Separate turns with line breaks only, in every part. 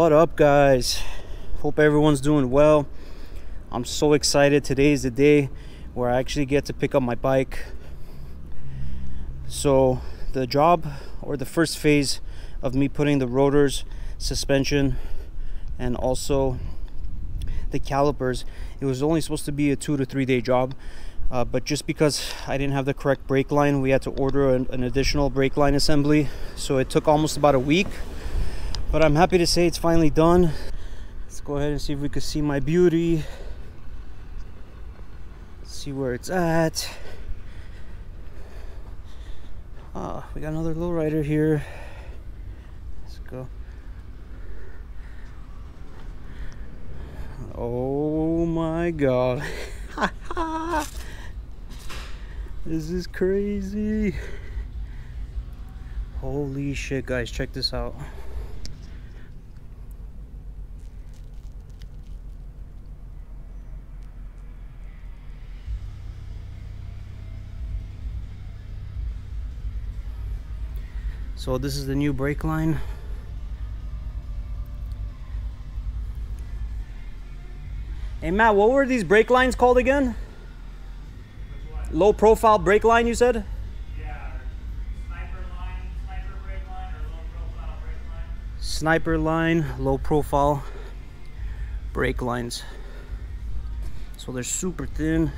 What up, guys? Hope everyone's doing well. I'm so excited. Today is the day where I actually get to pick up my bike. So, the job or the first phase of me putting the rotors, suspension, and also the calipers, it was only supposed to be a two to three day job. Uh, but just because I didn't have the correct brake line, we had to order an, an additional brake line assembly. So it took almost about a week. But I'm happy to say it's finally done. Let's go ahead and see if we can see my beauty. See where it's at. Ah, we got another lowrider here. Let's go. Oh my god. this is crazy. Holy shit, guys, check this out. So this is the new brake line. Hey Matt, what were these brake lines called again? Low profile brake line you said?
Yeah, sniper line, sniper brake line, or low profile brake line.
Sniper line, low profile brake lines. So they're super thin.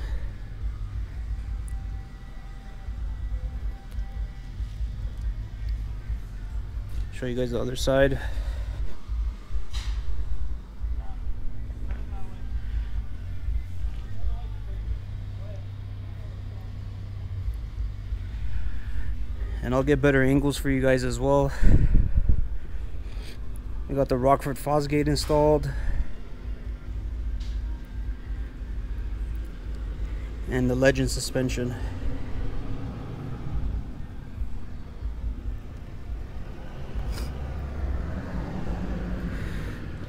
Show you guys the other side. And I'll get better angles for you guys as well. We got the Rockford Fosgate installed. And the Legend suspension.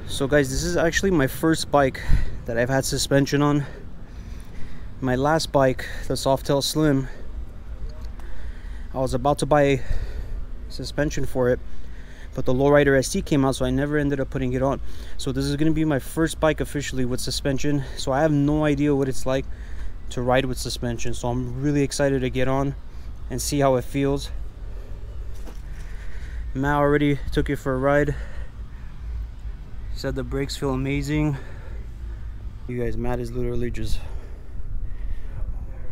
So guys, this is actually my first bike that I've had suspension on. My last bike, the Softail Slim, I was about to buy suspension for it, but the Lowrider ST came out, so I never ended up putting it on. So this is gonna be my first bike officially with suspension. So I have no idea what it's like to ride with suspension. So I'm really excited to get on and see how it feels. Matt already took it for a ride. Said the brakes feel amazing. You guys, Matt is literally just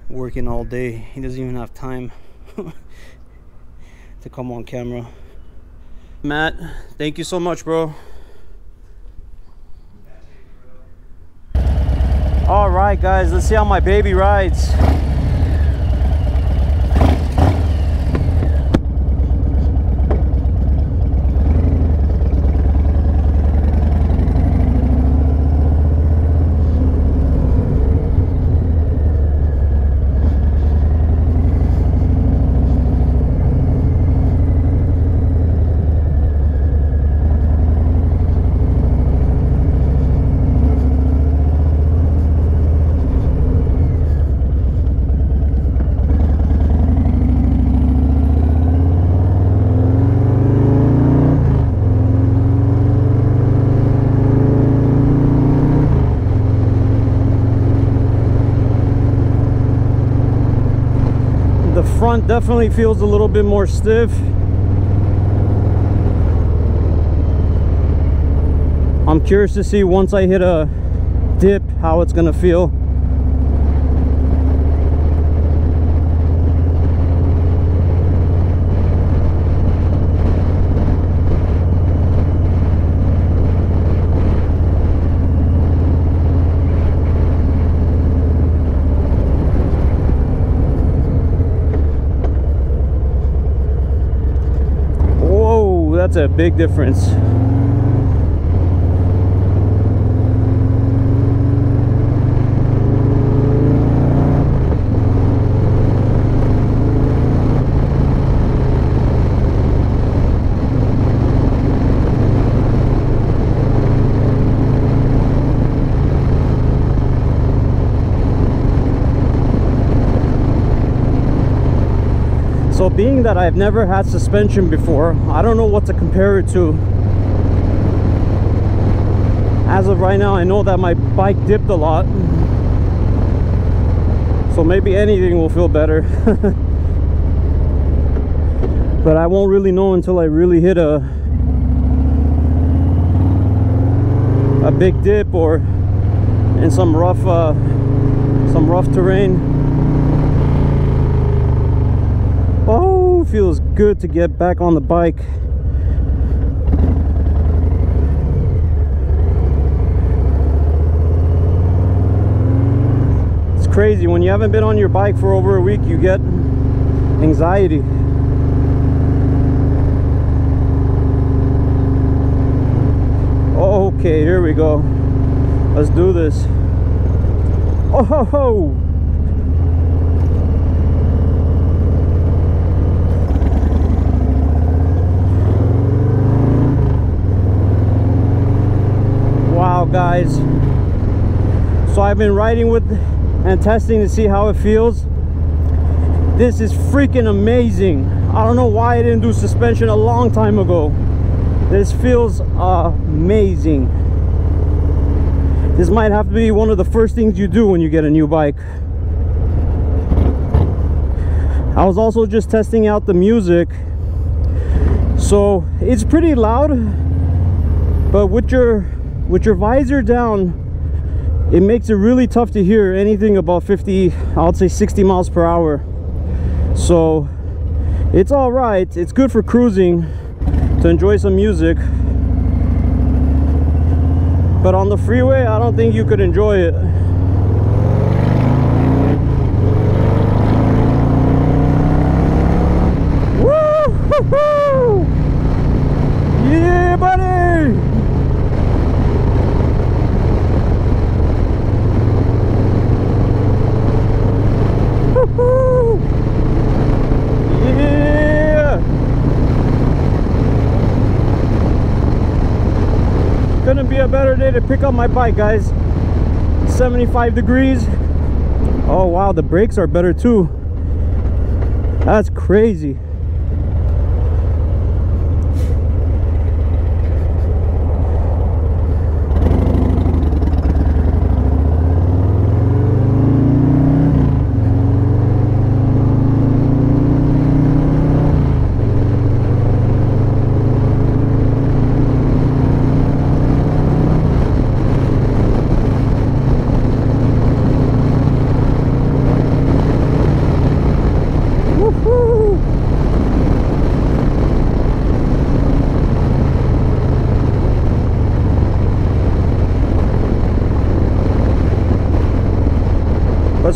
working all day. He doesn't even have time to come on camera. Matt, thank you so much, bro. All right, guys, let's see how my baby rides. The front definitely feels a little bit more stiff. I'm curious to see once I hit a dip how it's gonna feel. That's a big difference. Being that I've never had suspension before, I don't know what to compare it to. as of right now I know that my bike dipped a lot. So maybe anything will feel better. But I won't really know until I really hit a a big dip or in some rough uh, some rough terrain oh feels good to get back on the bike. It's crazy when you haven't been on your bike for over a week you get anxiety. Okay here we go. Let's do this. Oh ho ho wow guys so i've been riding with and testing to see how it feels. This is freaking amazing. I don't know why i didn't do suspension a long time ago. This feels amazing. This might have to be one of the first things you do when you get a new bike. I was also just testing out the music. So it's pretty loud but with your with your visor down it makes it really tough to hear anything about 50 I would say 60 miles per hour. So it's all right. It's good for cruising to enjoy some music. But on the freeway I don't think you could enjoy it Woo! Yeah, buddy! Woo-hoo! Yeah! Couldn't be a better day to pick up my bike, guys. 75 degrees. Oh, wow, the brakes are better too. That's crazy.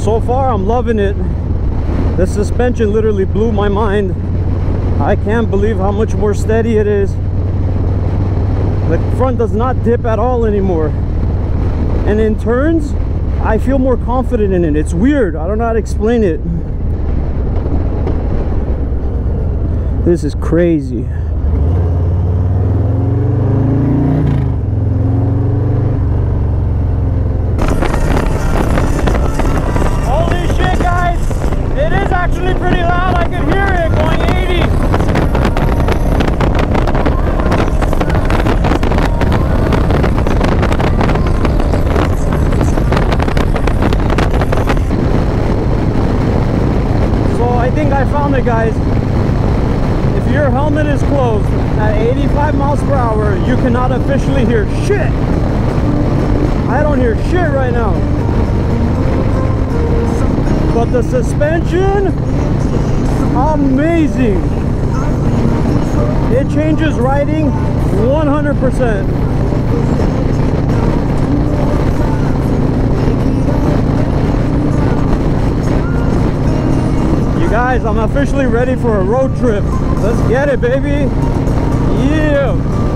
So far I'm loving it. The suspension literally blew my mind. I can't believe how much more steady it is. The front does not dip at all anymore. And in turns, I feel more confident in it. It's weird. I don't know how to explain it. This is crazy. Holy shit, guys! It is actually pretty loud. I can hear it going 80. So I think I found it, guys. If your helmet is closed at 85 miles per hour, you cannot officially hear shit. I don't hear shit right now. But the suspension, amazing. It changes riding 100%. You guys, I'm officially ready for a road trip. Let's get it, baby. Yeah.